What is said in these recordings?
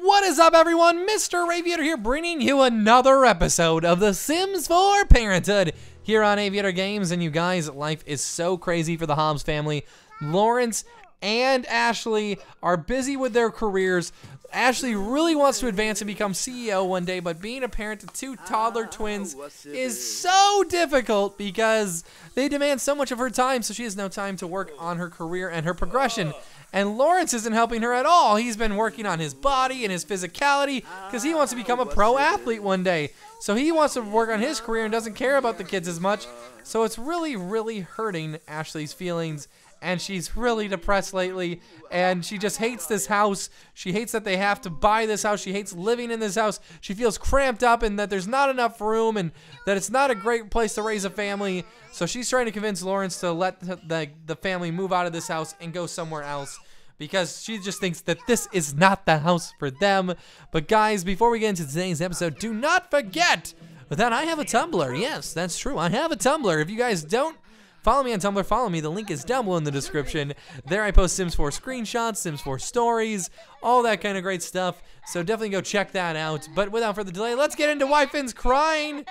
What is up, everyone? Mr. Aviator here, bringing you another episode of The Sims 4 Parenthood here on AviatorGamez. And you guys, life is so crazy for the Hobbs family. Lawrence and Ashley are busy with their careers. Ashley really wants to advance and become CEO one day, but being a parent to two toddler twins is so difficult because they demand so much of her time, so she has no time to work on her career and her progression. And Lawrence isn't helping her at all. He's been working on his body and his physicality because he wants to become a pro athlete one day. So he wants to work on his career and doesn't care about the kids as much. So it's really, really hurting Ashley's feelings. And she's really depressed lately. And she just hates this house. She hates that they have to buy this house. She hates living in this house. She feels cramped up and that there's not enough room and that it's not a great place to raise a family. So she's trying to convince Lawrence to let the, the, family move out of this house and go somewhere else because she just thinks that this is not the house for them. But guys, before we get into today's episode, do not forget that I have a Tumblr. Yes, that's true. I have a Tumblr. If you guys don't follow me on Tumblr, follow me. The link is down below in the description. There I post Sims 4 screenshots, Sims 4 stories, all that kind of great stuff. So definitely go check that out. But without further delay, let's get into why Finn's crying.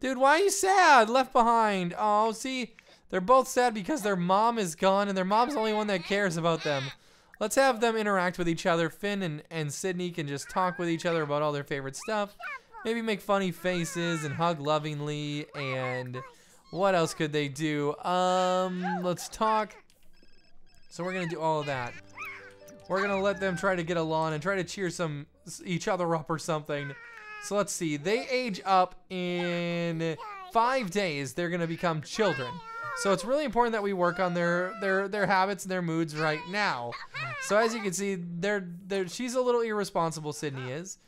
Dude, why are you sad? Left behind. Oh, see, they're both sad because their mom is gone and their mom's the only one that cares about them. Let's have them interact with each other. Finn and, and Sydney can just talk with each other about all their favorite stuff. Maybe make funny faces and hug lovingly. And what else could they do? Um, let's talk. So we're to do all of that. We're to let them try to get along and try to cheer some each other up or something. So let's see. They age up in five days. They're to become children. So it's really important that we work on their their their habits and their moods right now. So as you can see, they're, they're she's a little irresponsible. Sydney is.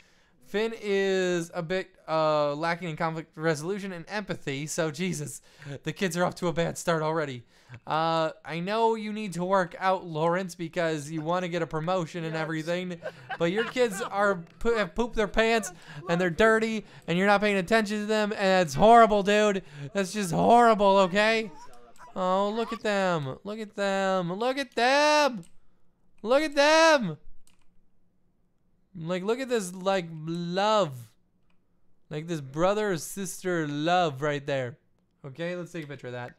Finn is a bit uh, lacking in conflict resolution and empathy. So Jesus, the kids are off to a bad start already. Uh, I know you need to work out, Lawrence, because you want to get a promotion and everything, but your kids are have pooped their pants and they're dirty, and you're not paying attention to them, and it's horrible, dude. That's just horrible. Okay. Oh, look at them. Look at them. Look at them. Look at them. Like, look at this, like, love. Like this brother sister love right there. Okay, let's take a picture of that.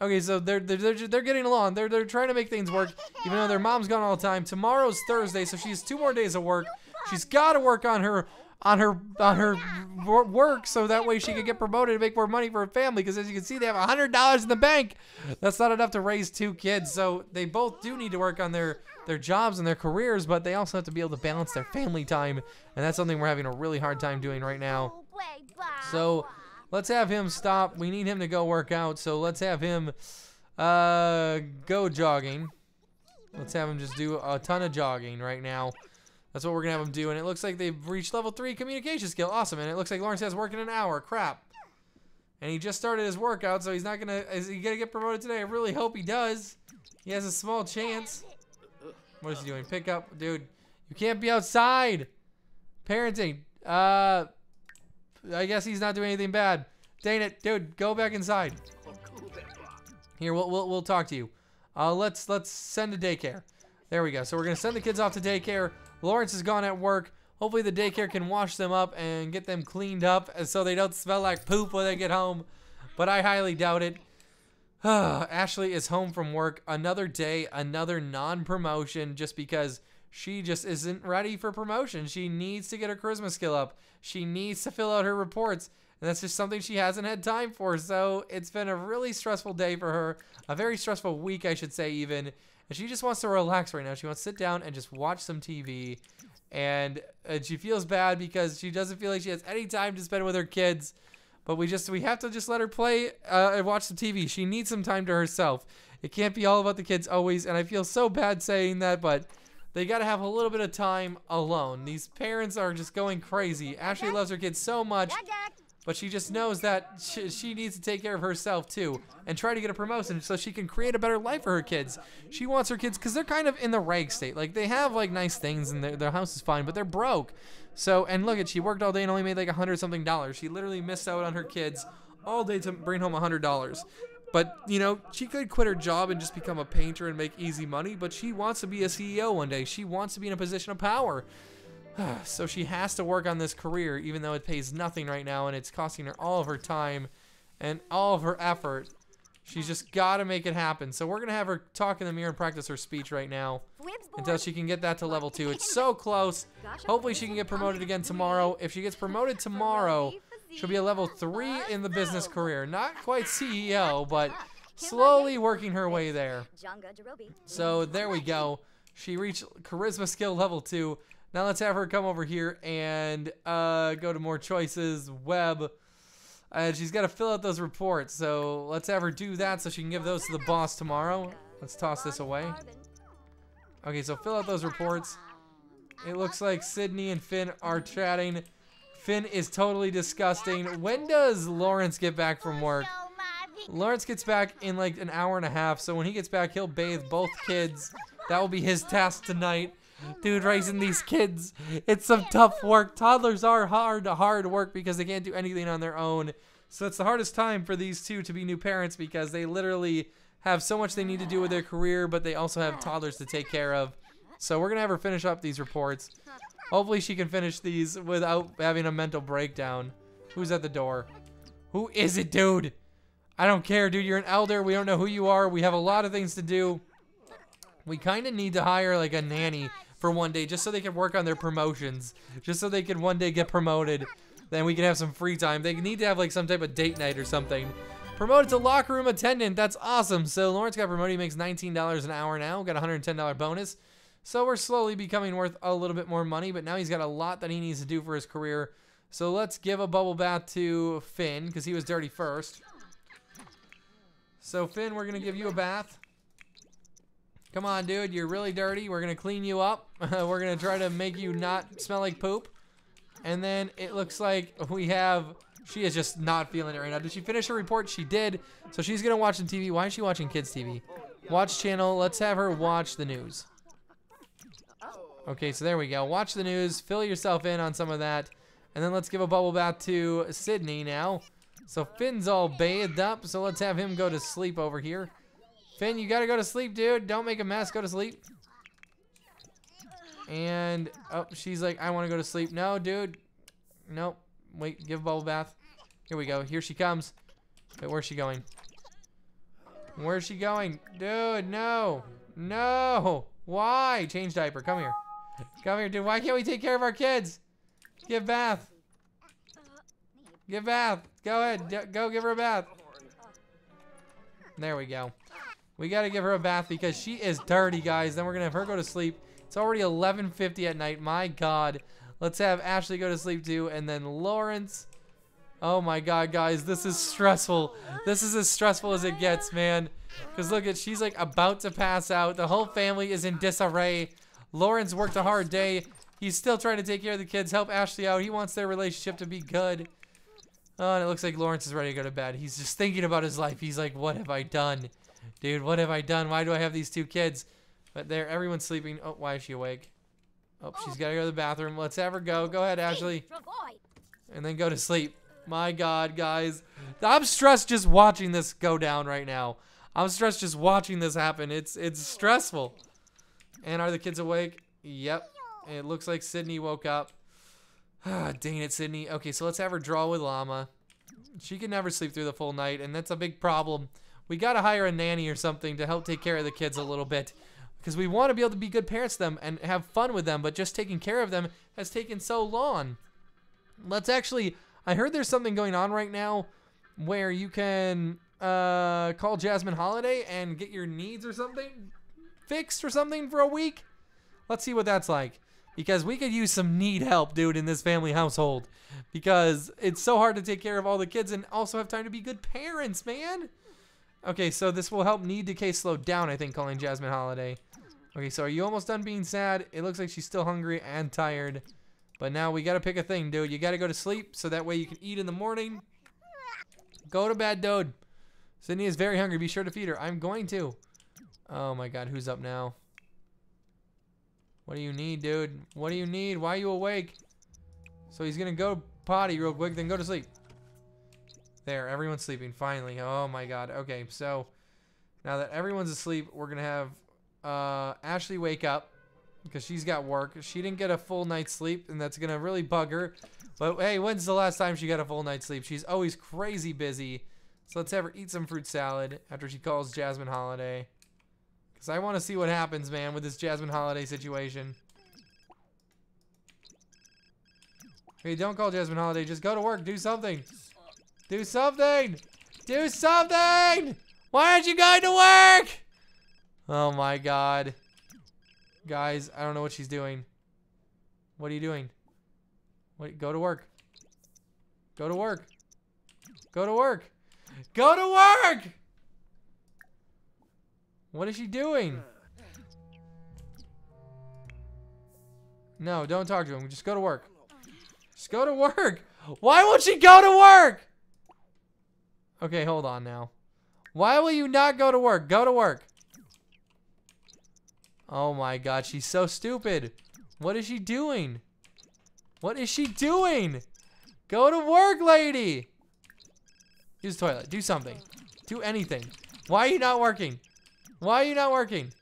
Okay, so they're, they're, they're, they're getting along. They're, they're trying to make things work, even though their mom's gone all the time. Tomorrow's Thursday, so she has two more days of work. She's got to work on her on her on her work so that way she could get promoted and make more money for her family because as you can see they have a hundred dollars in the bank. That's not enough to raise two kids so they both do need to work on their their jobs and their careers but they also have to be able to balance their family time and that's something we're having a really hard time doing right now. So let's have him stop. We need him to go work out so let's have him uh go jogging. Let's have him just do a ton of jogging right now that's what we're to have them do. And it looks like they've reached level 3 communication skill. Awesome. And it looks like Lawrence has work in an hour. Crap. And he just started his workout, so he's not to... Is he to get promoted today? I really hope he does. He has a small chance. What is he doing? Pick up. Dude, you can't be outside. Parenting. Uh, I guess he's not doing anything bad. Dang it. Dude, go back inside. Here, we'll, we'll, we'll talk to you. Uh, let's, let's send to daycare. There we go. So we're going to send the kids off to daycare. Lawrence is gone at work. Hopefully the daycare can wash them up and get them cleaned up so they don't smell like poop when they get home. But I highly doubt it. Ashley is home from work. Another day, another non-promotion just because she just isn't ready for promotion. She needs to get her charisma skill up. She needs to fill out her reports. And that's just something she hasn't had time for. So it's been a really stressful day for her. A very stressful week, I should say, even. And she just wants to relax right now. She wants to sit down and just watch some TV. And, and she feels bad because she doesn't feel like she has any time to spend with her kids. But we just we have to just let her play uh, and watch some TV. She needs some time to herself. It can't be all about the kids always. And I feel so bad saying that, but they got to have a little bit of time alone. These parents are just going crazy. Ashley loves her kids so much but she just knows that she, she, needs to take care of herself too and try to get a promotion so she can create a better life for her kids. She wants her kids because they're kind of in the rag state. Like they have like nice things and their, their house is fine, but they're broke. So and look at she worked all day and only made like a hundred something dollars. She literally missed out on her kids all day to bring home a hundred dollars. But you know she could quit her job and just become a painter and make easy money. But she wants to be a CEO one day. She wants to be in a position of power. so she has to work on this career, even though it pays nothing right now, and it's costing her all of her time and all of her effort. She's just got to make it happen. So we're going to have her talk in the mirror and practice her speech right now until she can get that to level 2. It's so close. Hopefully she can get promoted again tomorrow. If she gets promoted tomorrow, she'll be a level 3 in the business career. Not quite CEO, but slowly working her way there. So there we go. She reached charisma skill level 2. Now let's have her come over here and uh, go to more choices, web. And she's got to fill out those reports. So let's have her do that so she can give those to the boss tomorrow. Let's toss this away. Okay, so fill out those reports. It looks like Sydney and Finn are chatting. Finn is totally disgusting. When does Lawrence get back from work? Lawrence gets back in like an hour and a half. So when he gets back, he'll bathe both kids. That will be his task tonight. Dude, raising these kids, it's some tough work. Toddlers are hard, hard work because they can't do anything on their own. So it's the hardest time for these two to be new parents because they literally have so much they need to do with their career, but they also have toddlers to take care of. So we're going to have her finish up these reports. Hopefully she can finish these without having a mental breakdown. Who's at the door? Who is it, dude? I don't care, dude. You're an elder. We don't know who you are. We have a lot of things to do. We kind of need to hire like a nanny for one day just so they can work on their promotions. Just so they can one day get promoted. Then we can have some free time. They need to have like some type of date night or something. Promoted to locker room attendant. That's awesome. So Lawrence got promoted. He makes $19 an hour now. Got a $110 bonus. So we're slowly becoming worth a little bit more money. But now he's got a lot that he needs to do for his career. So let's give a bubble bath to Finn because he was dirty first. So Finn, we're going to give you a bath. Come on, dude. You're really dirty. We're going to clean you up. We're going to try to make you not smell like poop. And then it looks like we have... She is just not feeling it right now. Did she finish her report? She did. So she's going to watch the TV. Why is she watching kids TV? Watch channel. Let's have her watch the news. Okay, so there we go. Watch the news. Fill yourself in on some of that. And then let's give a bubble bath to Sydney now. So Finn's all bathed up. So let's have him go to sleep over here. Finn, you gotta go to sleep, dude. Don't make a mess. Go to sleep. And, oh, she's like, I want to go to sleep. No, dude. Nope. Wait, give bubble bath. Here we go. Here she comes. Wait, where's she going? Where's she going? Dude, no. No. Why? Change diaper. Come here. Come here, dude. Why can't we take care of our kids? Give bath. Give bath. Go ahead. Go give her a bath. There we go. We got to give her a bath because she is dirty, guys. Then we're going to have her go to sleep. It's already 11.50 at night. My God. Let's have Ashley go to sleep too. And then Lawrence. Oh my God, guys. This is stressful. This is as stressful as it gets, man. Because look at, she's like about to pass out. The whole family is in disarray. Lawrence worked a hard day. He's still trying to take care of the kids, help Ashley out. He wants their relationship to be good. Oh, and it looks like Lawrence is ready to go to bed. He's just thinking about his life. He's like, what have I done? Dude, what have I done? Why do I have these two kids? But there, everyone's sleeping. Oh, why is she awake? Oh, she's got to go to the bathroom. Let's have her go. Go ahead, Ashley. And then go to sleep. My God, guys. I'm stressed just watching this go down right now. I'm stressed just watching this happen. It's it's stressful. And are the kids awake? Yep. It looks like Sydney woke up. Ah, dang it, Sydney. Okay, so let's have her draw with Llama. She can never sleep through the full night, and that's a big problem. We got to hire a nanny or something to help take care of the kids a little bit. Because we want to be able to be good parents to them and have fun with them, but just taking care of them has taken so long. Let's actually, I heard there's something going on right now where you can uh, call Jasmine Holiday and get your needs or something fixed or something for a week. Let's see what that's like. Because we could use some need help, dude, in this family household. Because it's so hard to take care of all the kids and also have time to be good parents, man. Okay, so this will help need decay slow down, I think, calling Jasmine Holiday. Okay, so are you almost done being sad? It looks like she's still hungry and tired. But now we gotta pick a thing, dude. You gotta go to sleep so that way you can eat in the morning. Go to bed, dude. Sydney is very hungry. Be sure to feed her. I'm going to. Oh my god, who's up now? What do you need, dude? What do you need? Why are you awake? So he's gonna go potty real quick, then go to sleep. There, everyone's sleeping, finally. Oh my god. Okay, so now that everyone's asleep, we're gonna have uh, Ashley wake up. because she's got work. She didn't get a full night's sleep, and that's gonna really bug her. But hey, when's the last time she got a full night's sleep? She's always crazy busy. So let's have her eat some fruit salad after she calls Jasmine Holiday. Because I want to see what happens, man, with this Jasmine Holiday situation. Hey, don't call Jasmine Holiday. Just go to work. Do something. Do something. Do something. Why aren't you going to work? Oh my god. Guys, I don't know what she's doing. What are you doing? Wait, go to work. Go to work. Go to work. Go to work! What is she doing? No, don't talk to him. Just go to work. Just go to work. Why won't she go to work? Okay, hold on now. Why will you not go to work? Go to work. Oh my god, she's so stupid. What is she doing? What is she doing? Go to work, lady. Use the toilet. Do something. Do anything. Why are you not working? Why are you not working?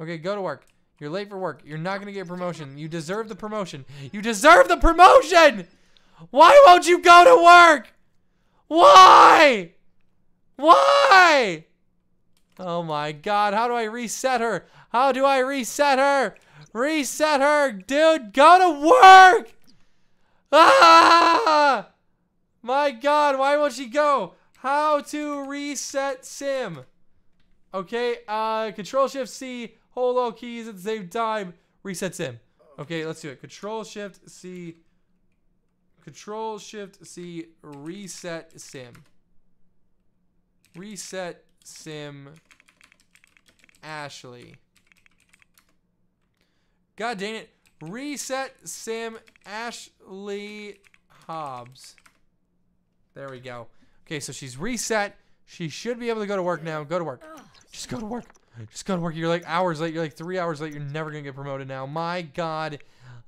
Okay, go to work. You're late for work. You're not going to get promotion. You deserve the promotion. You deserve the promotion! Why won't you go to work? Why? Why? Oh my god, how do I reset her? How do I reset her? Reset her, dude. Go to work. Ah! My God, why won't she go? How to reset sim. Okay, uh, Control Shift C, hold all keys at the same time, reset sim. Okay, let's do it. Control Shift C, Control Shift C, reset sim. Reset sim, Ashley. God dang it. Reset Sim Ashley Hobbs. There we go. Okay, so she's reset. She should be able to go to work now. Go to work. Oh. Just go to work. Just go to work. You're like hours late. You're like three hours late. You're never to get promoted now. My God.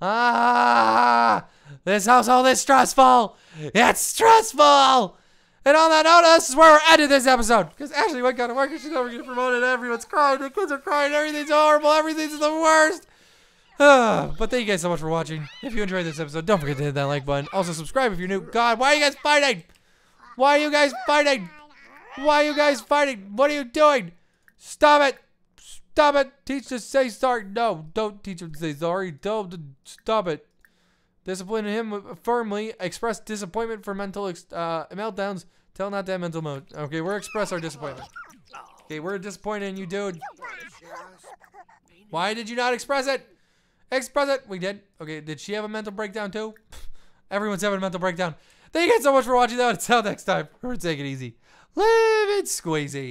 Ah! This household is stressful. It's stressful. And on that note, this is where we're ending this episode. Because Ashley went got to work and she's never get promoted. Everyone's crying. The kids are crying. Everything's horrible. Everything's the worst. but thank you guys so much for watching. If you enjoyed this episode, don't forget to hit that like button. Also, subscribe if you're new. God, why are you guys fighting? Why are you guys fighting? Why are you guys fighting? What are you doing? Stop it. Stop it. Teach to say sorry. No, don't teach him to say sorry. Don't. Stop it. Discipline him firmly. Express disappointment for mental uh, meltdowns. Tell not that mental mode. Okay, we're express our disappointment. Okay, we're disappointed in you, dude. Why did you not express it? Express it. We did. Okay, did she have a mental breakdown too? Everyone's having a mental breakdown. Thank you guys so much for watching though. Until next time, remember take it easy. Live it squeezy.